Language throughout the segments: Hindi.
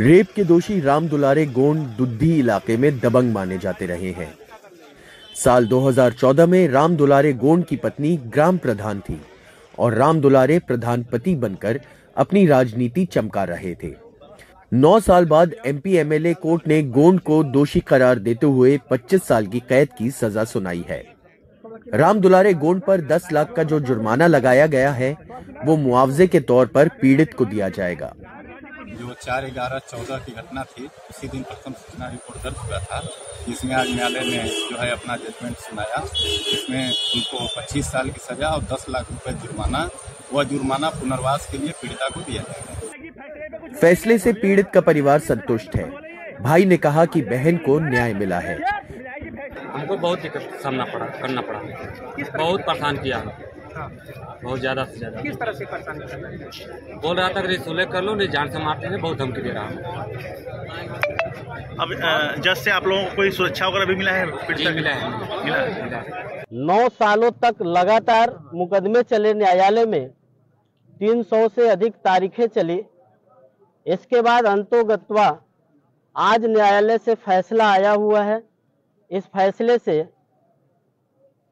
रेप के दोषी राम दुलारे गोंड दुद्धी इलाके में दबंग माने जाते रहे हैं। साल 2014 में राम दुलारे गोंड की पत्नी ग्राम प्रधान थी और राम दुलारे प्रधान पति बनकर अपनी राजनीति चमका रहे थे। नौ साल बाद एमपी एमएलए कोर्ट ने गोंड को दोषी करार देते हुए 25 साल की कैद की सजा सुनाई है। राम दुलारे गोंड पर 10 लाख का जो जुर्माना लगाया गया है वो मुआवजे के तौर पर पीड़ित को दिया जाएगा। जो चार ग्यारह चौदह की घटना थी उसी दिन प्रथम सूचना रिपोर्ट दर्ज हुआ था जिसमें आज न्यायालय ने जो है अपना जजमेंट सुनाया इसमें उनको 25 साल की सजा और 10 लाख रुपए जुर्माना व जुर्माना पुनर्वास के लिए पीड़िता को दिया जाएगा फैसले से पीड़ित का परिवार संतुष्ट है। भाई ने कहा कि बहन को न्याय मिला है। हमको बहुत दिक्कत का सामना पड़ा करना पड़ा। बहुत परेशान किया। बहुत ज़्यादा से ज़्यादा। किस तरह से परेशानी कर रहे बोल रहा था कि रिसुले कर लो नहीं जान से मारते हैं बहुत धमकी दे रहा हूँ। अब जज से आप लोगों को कोई सुरक्षा वगैरह भी मिला है? जी पीड़िता मिला है। मिला है? मिला है। नौ सालों तक लगातार मुकदमे चले न्यायालय में 300 से अधिक तारीखें चली। इसके बाद अंतोगत्वा आज न्यायालय से फैसला आया हुआ है। इस फैसले से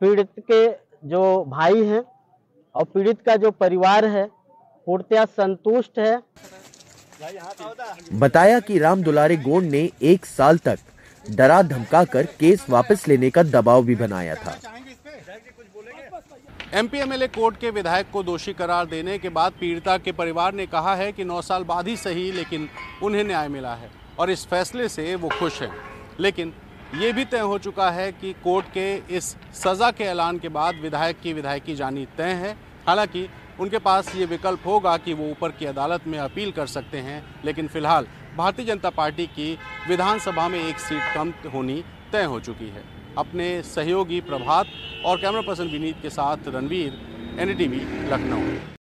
पीड़ित के जो भाई हैं और पीड़ित का जो परिवार है पूर्णतया संतुष्ट है। बताया कि राम दुलारे गोंड ने एक साल तक डरा धमका कर केस वापस लेने का दबाव भी बनाया था। एमपीएमएलए कोर्ट के विधायक को दोषी करार देने के बाद पीड़िता के परिवार ने कहा है कि 9 साल बाद ही सही लेकिन उन्हें न्याय मिला है और इस फैसले से वो खुश हैं। लेकिन ये भी तय हो चुका है कि कोर्ट के इस सज़ा के ऐलान के बाद विधायक की विधायकी जानी तय है। हालाँकि उनके पास ये विकल्प होगा कि वो ऊपर की अदालत में अपील कर सकते हैं, लेकिन फ़िलहाल भारतीय जनता पार्टी की विधानसभा में एक सीट कम होनी तय हो चुकी है। अपने सहयोगी प्रभात और कैमरा पर्सन विनीत के साथ रणवीर, एनडीटीवी, लखनऊ।